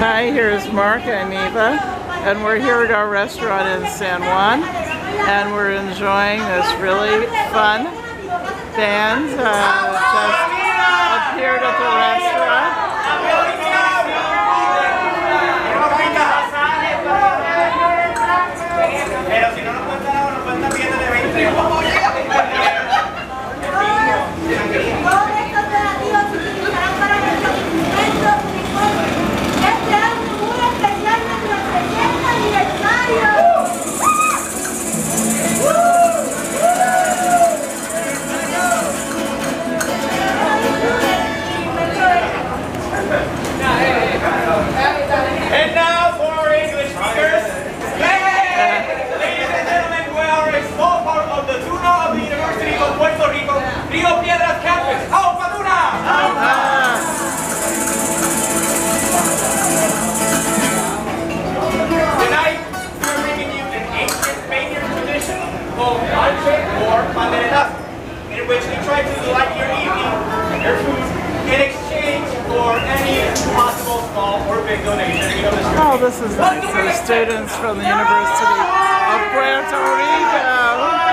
Hi, here's Mark and Eva, and we're here at our restaurant in San Juan, and we're enjoying this really fun band uh, or in which we try to delight your evening and your food in exchange for any possible small or big donation. You know, this Oh, this is nice. They're students from the University of Puerto Rico.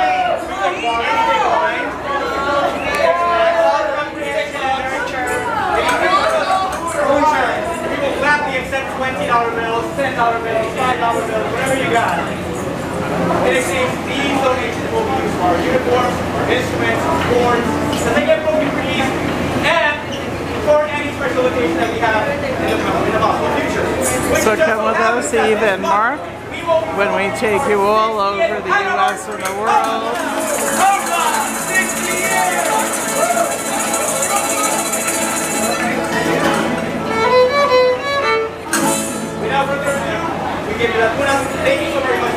People gladly accept $20 bills, $10 bills, $5 bills, whatever you got. In exchange, these donations will be used for our uniforms, our instruments, so they get broken for ease, and for any special occasion that we have in the, in the possible future. So come with us, that Eve and Mark, we will be when we take you all over the U.S. and the world. Oh, Hola, 60 years! Without further ado, we give you that. Thank you so very much.